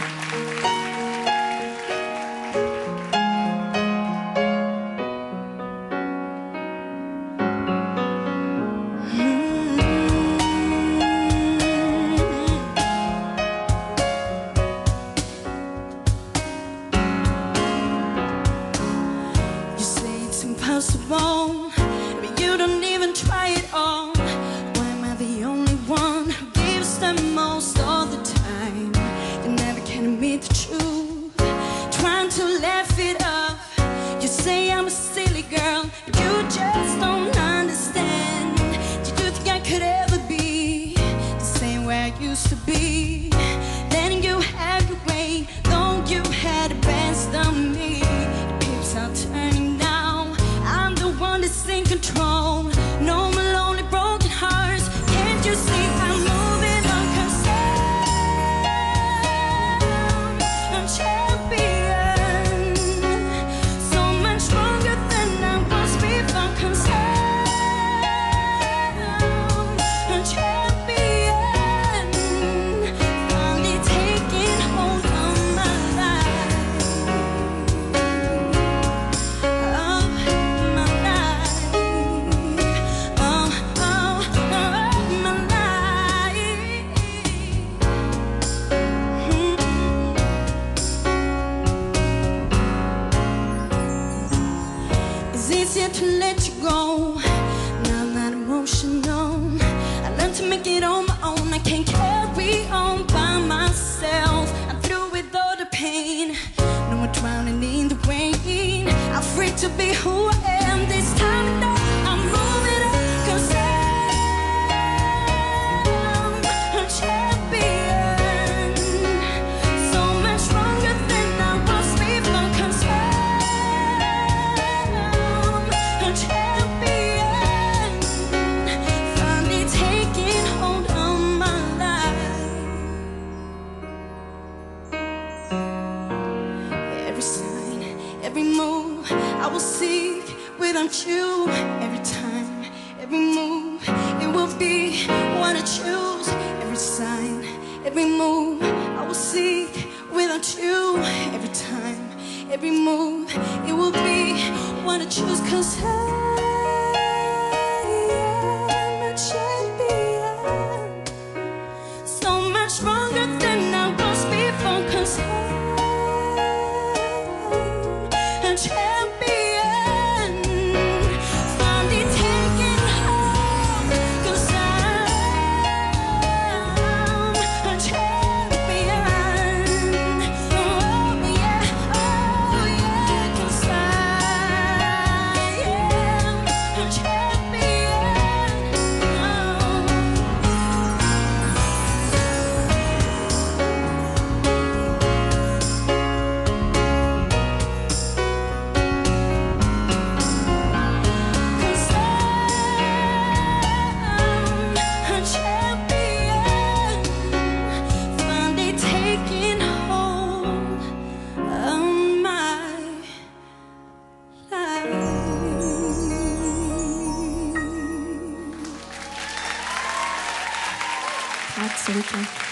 You say it's impossible. But you don't even try wants to be. let, let I will seek without you every time, every move. It will be what I choose, every sign, every move. I will seek without you every time, every move. It will be what I choose, cause I. change. Tag, Sönke.